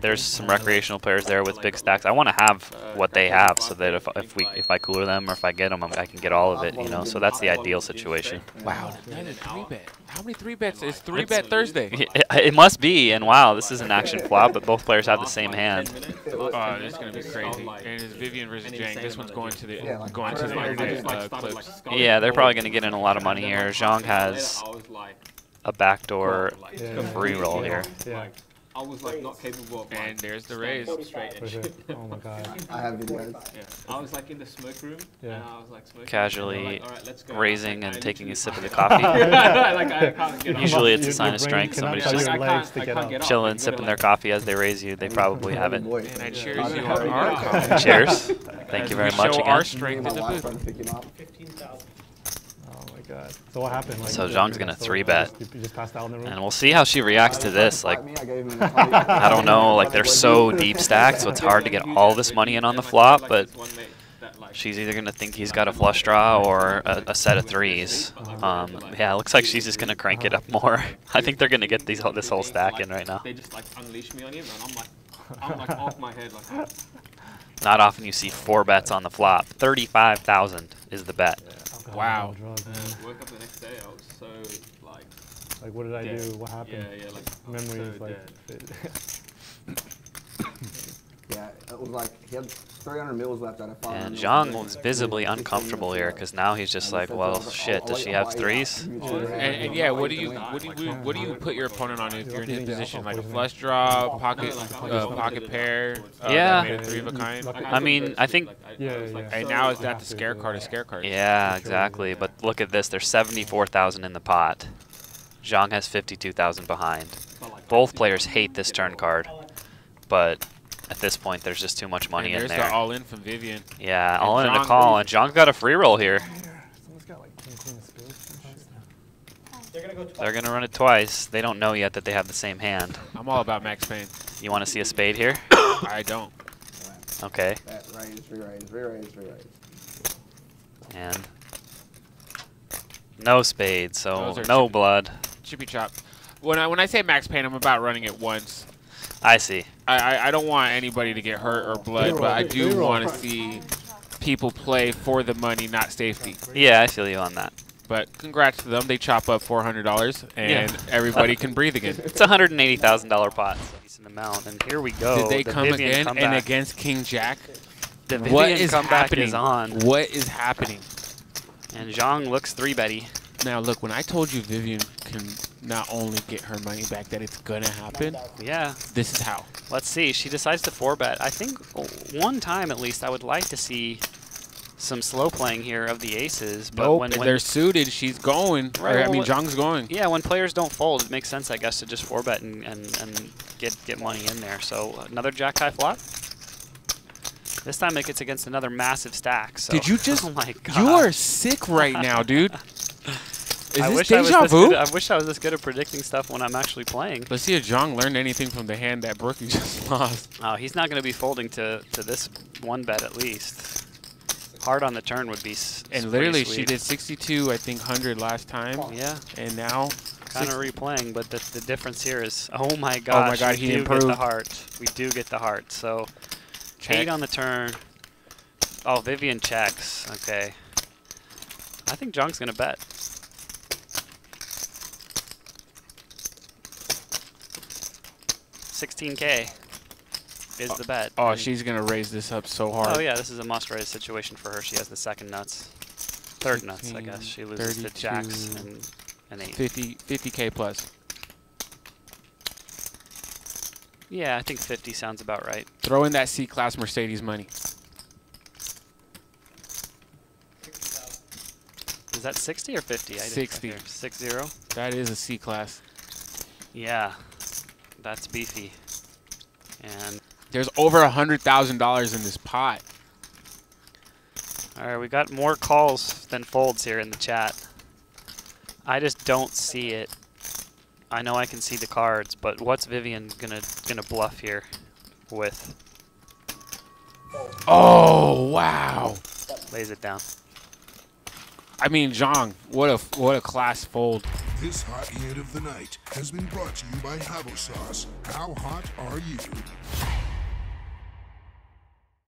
there's some recreational players there with big stacks. I want to have what they have so that if, if we if I cooler them or if I get them, I can get all of it, you know. So that's the ideal situation. Wow, another three bet. How many three bets? It's three bet Thursday. It, it must be, and wow, this is an action flop, but both players have the same hand. Oh, this is gonna be crazy. And it's Vivian versus Zhang. This one's going to the going to the uh, clips. Yeah, they're probably going to get in a lot of money here. Zhang has a backdoor free roll here. Yeah. I was like not capable of. And there's the raise. Straight For sure. Oh my god. I have videos. Yeah. I was like in the smoke room. Yeah. And I was like smoking. Casually and like, "All right, let's go." raising I and taking a sip of the coffee. like I can't get. Usually it's a sign your of strength. Somebody's just your Like, I legs to get can't up. get up. chilling, Like, sipping their literally. coffee as they raise you. They probably have it. Boy. And I cheers you on our Yeah. Cheers. Thank As you we very show much our strength My in the wife booth. trying to pick him up. Oh my god. So what happened? Like, So Zhang's gonna three bet. You just passed out in the room. And we'll see how she reacts to this. Like, I gave him a I don't know, like they're so deep stacked, so it's hard to get all this money in on the flop, but she's either going to think he's got a flush draw or a, a set of threes. Um, yeah, it looks like she's just going to crank it up more. I think they're going to get these this whole stack in right now. They just like unleash me on him, and I'm like, I'm like off my head, like. Not often you see four bets on the flop. 35,000 is the bet. Alcohol, Wow. Drugs, man. Woke up the next day, I was so like, Like what did I do? What happened? Yeah, yeah, like oh, Memories so like. dead. Yeah, it was like he had 300 mils left out of 500 And mils. Zhang was visibly uncomfortable here because now he's just like, well, shit, does she have threes? And, and yeah, what do you what do you what do you put your opponent on if you're in his position? Like a flush draw, pocket uh, pocket pair. Uh, Yeah. made a three of a kind. I mean, I think Yeah, yeah. And now is that the scare card? A scare card. Yeah, exactly. But look at this. There's 74,000 in the pot. Zhang has 52,000 behind. Both players hate this turn card, but at this point, there's just too much money and in there's there. the all in from Vivian. Yeah, and all in a call, and Zhang's got a free roll here. Someone's got like king, queen of spades. They're gonna run it twice. They don't know yet that they have the same hand. I'm all about Max Payne. You want to see a spade here? I don't. Okay, That raise, re-raise, re-raise, re-raise. and no spade, so no chippy. blood. Chippy chop. When I when I say Max Payne, I'm about running it once. I see. I, I, I don't want anybody to get hurt or blood, but I do want to see people play for the money, not safety. Yeah, I feel you on that. But congrats to them. They chop up $400, and Yeah. everybody can breathe again. It's a hundred and eighty thousand dollar pot. It's a decent amount, and here we go. Did they the come Vivian again comeback. and against King Jack? The Vivian is comeback happening? is on, What is happening? and Zhang looks three betty. Now, look, when I told you Vivian can not only get her money back, that it's going to happen, Yeah, this is how. let's see. She decides to four bet. I think one time at least I would like to see some slow playing here of the aces. But Nope, when, when they're suited, she's going. Right, Or, I mean, Zhang's going. yeah, when players don't fold, it makes sense, I guess, to just four bet and, and, and get get money in there. So another jack high flop. This time it gets against another massive stack. So. Did you just? Oh my god. You are sick right now, dude. Is I this wish I was deja this vu? good- I wish I was this good at predicting stuff when I'm actually playing. Let's see if Zhang learned anything from the hand that Brookie just lost. Oh, he's not going to be folding to, to this one bet at least. Hard on the turn would be. s- And pretty literally, she did 62, I think, 100 last time. Oh, yeah, And now, kind of replaying, but the, the difference here is, oh my oh gosh, God, we he do get improved. the heart. We do get the heart. So check. eight on the turn. Oh, Vivian checks. Okay. I think Zhang's going to bet. Sixteen K is oh, the bet. Oh, and- she's going to raise this up so hard. Oh yeah, this is a must-raise situation for her. She has the second nuts, third nuts, I guess. She loses to jacks 32, and an eight. 50, 50K plus. Yeah, I think 50 sounds about right. Throw in that C-Class Mercedes money. Is that 60 or 50? I didn't 60. Six zero. That is a C-Class. Yeah, that's beefy. And There's over a $100,000 in this pot. all right, we got more calls than folds here in the chat. I just don't see it. I know I can see the cards, but what's Vivian gonna gonna bluff here with? Oh, wow. Lays it down. I mean, Zhang, what a what a class fold. This hot hit of the night has been brought to you by Habo Sauce. How hot are you?